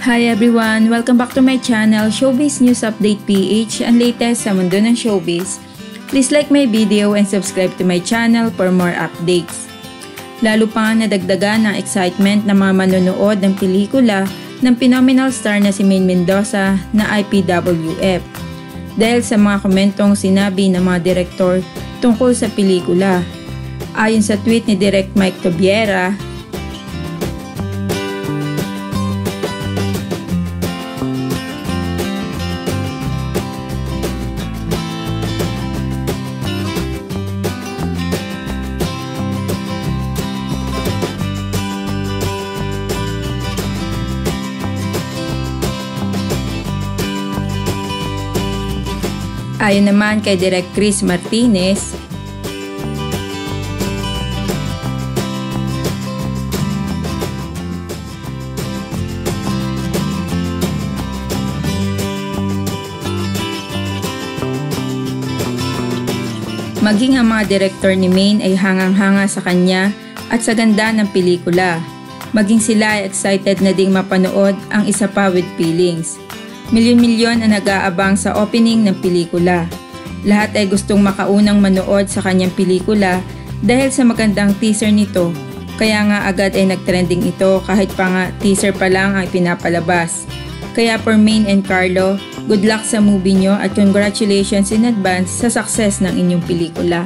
Hi everyone! Welcome back to my channel, Showbiz News Update PH, ang latest sa mundo ng showbiz. Please like my video and subscribe to my channel for more updates. Lalo pa nadagdagan ng excitement ng mga manonood ng pelikula ng phenomenal star na si Maine Mendoza na IPWF. Dahil sa mga komentong sinabi ng mga direktor tungkol sa pelikula. Ayon sa tweet ni Direct Mike Tobiera, Ayon naman kay Direk Chris Martinez, Maging ang mga direktor ni Maine ay hangang-hanga sa kanya at sa ganda ng pelikula. Maging sila ay excited na ding mapanood ang isa pa with feelings. Milyon-milyon ang nag-aabang sa opening ng pelikula. Lahat ay gustong makaunang manood sa kanyang pelikula dahil sa magandang teaser nito. Kaya nga agad ay nagtrending ito kahit pa nga teaser pa lang ang pinapalabas. Kaya for Maine and Carlo, Good luck sa movie nyo at congratulations in advance sa success ng inyong pelikula.